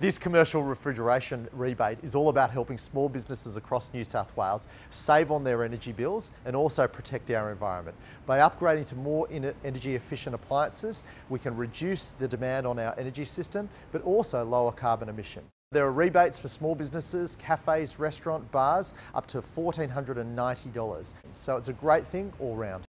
This commercial refrigeration rebate is all about helping small businesses across New South Wales save on their energy bills and also protect our environment. By upgrading to more energy efficient appliances, we can reduce the demand on our energy system, but also lower carbon emissions. There are rebates for small businesses, cafes, restaurant, bars, up to $1,490. So it's a great thing all round.